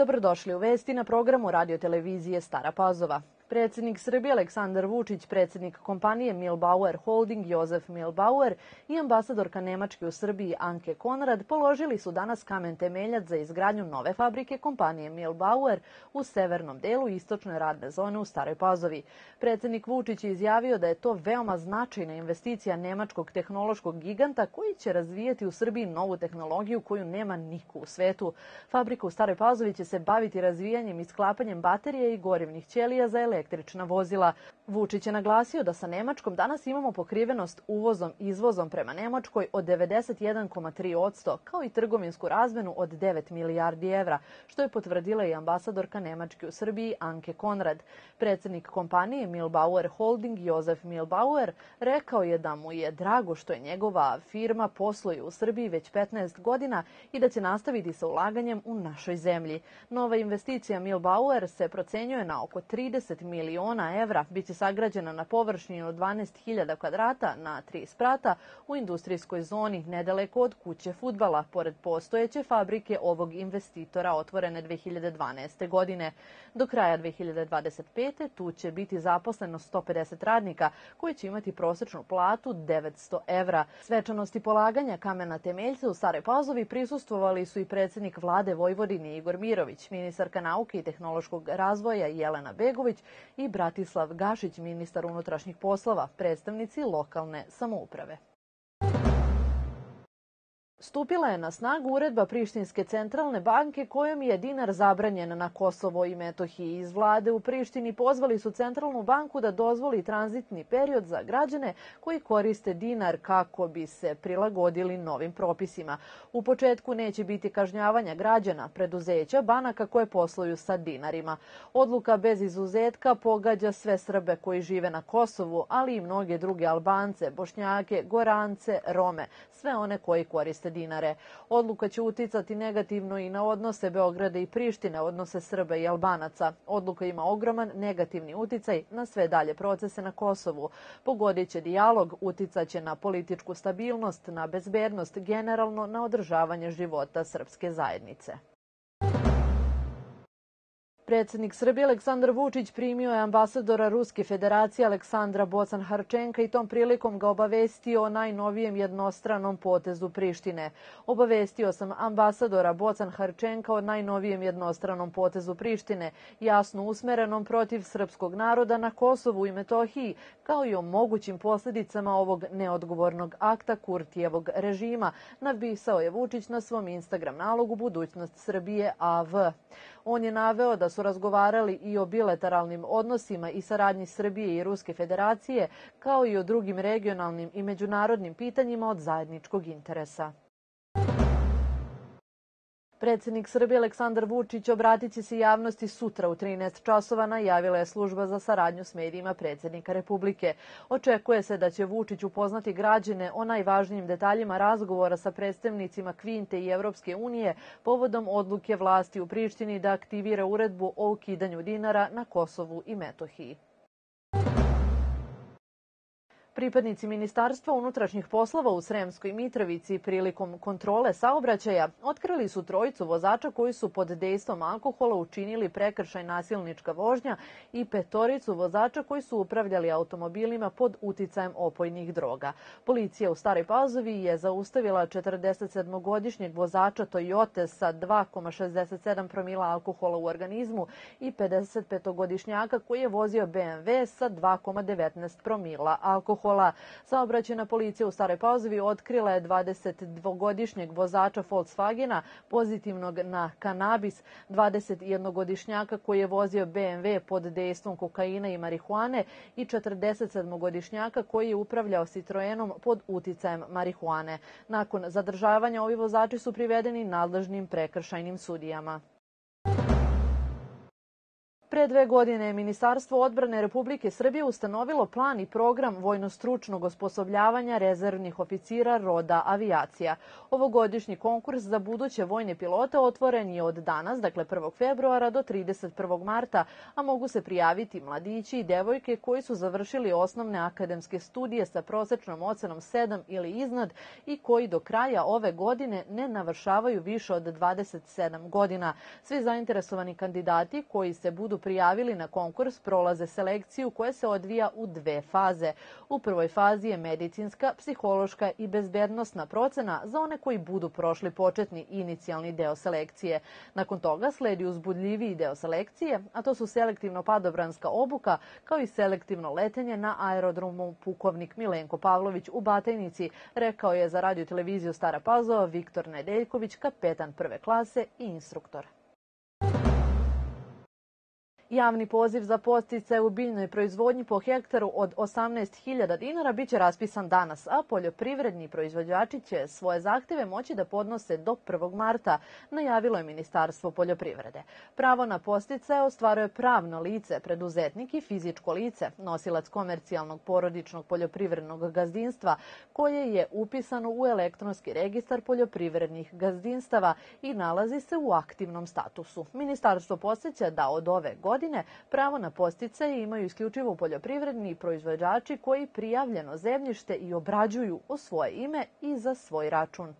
Dobrodošli u vesti na programu radiotelevizije Stara Pazova. Predsednik Srbije Aleksandar Vučić, predsednik kompanije Milbauer Holding Jozef Milbauer i ambasadorka Nemačke u Srbiji Anke Konrad položili su danas kamen temeljac za izgradnju nove fabrike kompanije Milbauer u severnom delu istočne radne zone u Staroj Pazovi. Predsednik Vučić je izjavio da je to veoma značajna investicija nemačkog tehnološkog giganta koji će razvijati u Srbiji novu tehnologiju koju nema niko u svetu. Fabrika u Staroj Pazovi će se baviti razvijanjem i sklapanjem baterije i gorivnih ćelija za električnu električna vozila. Vučić je naglasio da sa Nemačkom danas imamo pokrivenost uvozom i izvozom prema Nemačkoj od 91,3%, kao i trgovinsku razmenu od 9 milijardi evra, što je potvrdila i ambasadorka Nemačke u Srbiji Anke Konrad. Predsednik kompanije Milbauer Holding Jozef Milbauer rekao je da mu je drago što je njegova firma posluje u Srbiji već 15 godina i da će nastaviti sa ulaganjem u našoj zemlji. Nova investicija Milbauer se procenjuje na oko 30 miliona evra biće sagrađena na površini od 12.000 kvadrata na tri sprata u industrijskoj zoni nedaleko od kuće futbala, pored postojeće fabrike ovog investitora otvorene 2012. godine. Do kraja 2025. tu će biti zaposleno 150 radnika koji će imati prosečnu platu 900 evra. Svečanosti polaganja kamena temeljca u Stare Pazovi prisustvovali su i predsednik vlade Vojvodine Igor Mirović, ministarka nauke i tehnološkog razvoja Jelena Begović i Bratislav Gašić, ministar unutrašnjih poslova, predstavnici lokalne samouprave. Stupila je na snagu uredba Prištinske centralne banke kojom je dinar zabranjen na Kosovo i Metohiji. Iz vlade u Prištini pozvali su centralnu banku da dozvoli tranzitni period za građane koji koriste dinar kako bi se prilagodili novim propisima. U početku neće biti kažnjavanja građana, preduzeća, banaka koje posluju sa dinarima. Odluka bez izuzetka pogađa sve Srbe koji žive na Kosovu, ali i mnoge druge Albance, Bošnjake, Gorance, Rome, sve one koji koriste dinare. Odluka će uticati negativno i na odnose Beograda i Prištine, odnose Srba i Albanaca. Odluka ima ogroman negativni uticaj na sve dalje procese na Kosovu. Pogodit će dijalog, uticaće na političku stabilnost, na bezbednost, generalno na održavanje života srpske zajednice. Predsednik Srbije Aleksandar Vučić primio je ambasadora Ruske federacije Aleksandra Bocan Harčenka i tom prilikom ga obavestio o najnovijem jednostranom potezu Prištine. Obavestio sam ambasadora Bocan Harčenka o najnovijem jednostranom potezu Prištine, jasno usmerenom protiv srpskog naroda na Kosovu i Metohiji, kao i o mogućim posledicama ovog neodgovornog akta Kurtijevog režima, napisao je Vučić na svom Instagram nalogu Budućnost Srbije AV. On je naveo da su razgovarali i o bilateralnim odnosima i saradnji Srbije i Ruske federacije, kao i o drugim regionalnim i međunarodnim pitanjima od zajedničkog interesa. Predsednik Srbije Aleksandar Vučić obratit će se javnosti sutra u 13 časova, najavila je služba za saradnju s medijima predsednika Republike. Očekuje se da će Vučić upoznati građane o najvažnijim detaljima razgovora sa predstavnicima Kvinte i Evropske unije povodom odluke vlasti u Prištini da aktivira uredbu o ukidanju dinara na Kosovu i Metohiji. Pripadnici Ministarstva unutrašnjih poslova u Sremskoj Mitrovici prilikom kontrole saobraćaja otkrili su trojicu vozača koji su pod dejstvom alkohola učinili prekršaj nasilnička vožnja i petoricu vozača koji su upravljali automobilima pod uticajem opojnih droga. Policija u Staroj Pazovi je zaustavila 47-godišnjeg vozača Toyota sa 2,67 promila alkohola u organizmu i 55-godišnjaka koji je vozio BMW sa 2,19 promila alkohola alkohola. Saobraćena policija u Staroj Pazovi otkrila je 22-godišnjeg vozača Volkswagena pozitivnog na kanabis, 21-godišnjaka koji je vozio BMW pod dejstvom kokaina i marihuane i 47-godišnjaka koji je upravljao Citroenom pod uticajem marihuane. Nakon zadržavanja ovi vozači su privedeni nadležnim prekršajnim sudijama. Pre dve godine je Ministarstvo odbrane Republike Srbije ustanovilo plan i program vojnostručnog osposobljavanja rezervnih oficira roda avijacija. Ovogodišnji konkurs za buduće vojne pilote otvoren je od danas, dakle 1. februara do 31. marta, a mogu se prijaviti mladići i devojke koji su završili osnovne akademske studije sa prosečnom ocenom 7 ili iznad i koji do kraja ove godine ne navršavaju više od 27 godina. Svi zainteresovani kandidati koji se budu prijavili na konkurs prolaze selekciju koja se odvija u dve faze. U prvoj fazi je medicinska, psihološka i bezbednostna procena za one koji budu prošli početni inicijalni deo selekcije. Nakon toga sledi uzbudljiviji deo selekcije, a to su selektivno padobranska obuka kao i selektivno letenje na aerodromu Pukovnik Milenko Pavlović u Batajnici, rekao je za radio televiziju Stara Pazova Viktor Nedeljković, kapetan prve klase i instruktor. Javni poziv za postice u biljnoj proizvodnji po hektaru od 18.000 dinara biće raspisan danas, a poljoprivredni proizvođači će svoje zahteve moći da podnose do 1. marta, najavilo je Ministarstvo poljoprivrede. Pravo na postice ostvaruje pravno lice, preduzetnik i fizičko lice, nosilac komercijalnog porodičnog poljoprivrednog gazdinstva, koje je upisano u elektronski registar poljoprivrednih gazdinstava i nalazi se u aktivnom statusu. Ministarstvo posjeća da od ove godine godine pravo na posticaje imaju isključivo poljoprivredni proizvođači koji prijavljeno zemljište i obrađuju o svoje ime i za svoj račun.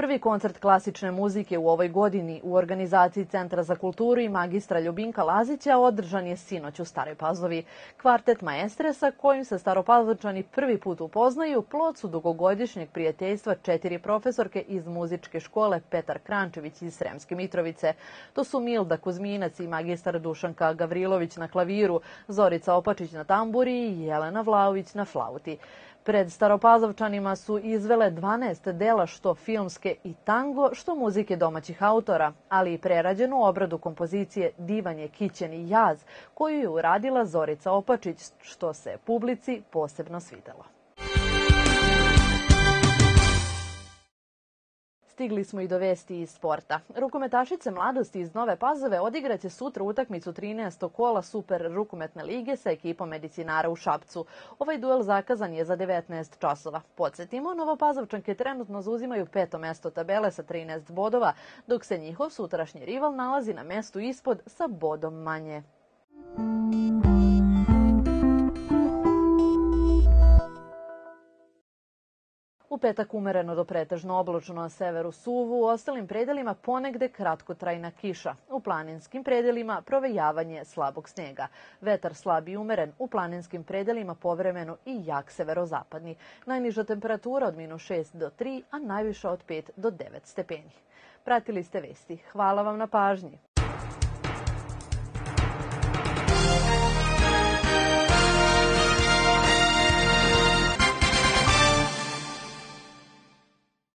Prvi koncert klasične muzike u ovoj godini u organizaciji Centra za kulturu i magistra Ljubinka Lazića održan je sinoć u Staroj Pazovi. Kvartet majestresa kojim se staropazovčani prvi put upoznaju plod su dugogodišnjeg prijateljstva četiri profesorke iz muzičke škole Petar Krančević iz Sremske Mitrovice. To su Milda Kuzminac i magistar Dušanka Gavrilović na klaviru, Zorica Opačić na tamburi i Jelena Vlaović na flauti. Pred Staropazovčanima su izvele 12 dela što filmske i tango, što muzike domaćih autora, ali i prerađenu obradu kompozicije Divanje Kićen i Jaz, koju je uradila Zorica Opačić, što se publici posebno svidelo. Stigli smo i do vesti iz sporta. Rukometašice mladosti iz Nove Pazove odigraće sutra utakmicu 13. kola Super rukometne lige sa ekipom medicinara u Šapcu. Ovaj duel zakazan je za 19 časova. Podsjetimo, Novopazovčanke trenutno zauzimaju peto mesto tabele sa 13 bodova, dok se njihov sutrašnji rival nalazi na mestu ispod sa bodom manje. U petak umereno do pretežno obločno na severu suvu, u ostalim predelima ponegde kratkotrajna kiša. U planinskim predelima provejavanje slabog snega. Vetar slab i umeren, u planinskim predelima povremeno i jak severozapadni. Najniža temperatura od minus 6 do 3, a najviša od 5 do 9 stepeni. Pratili ste vesti. Hvala vam na pažnji.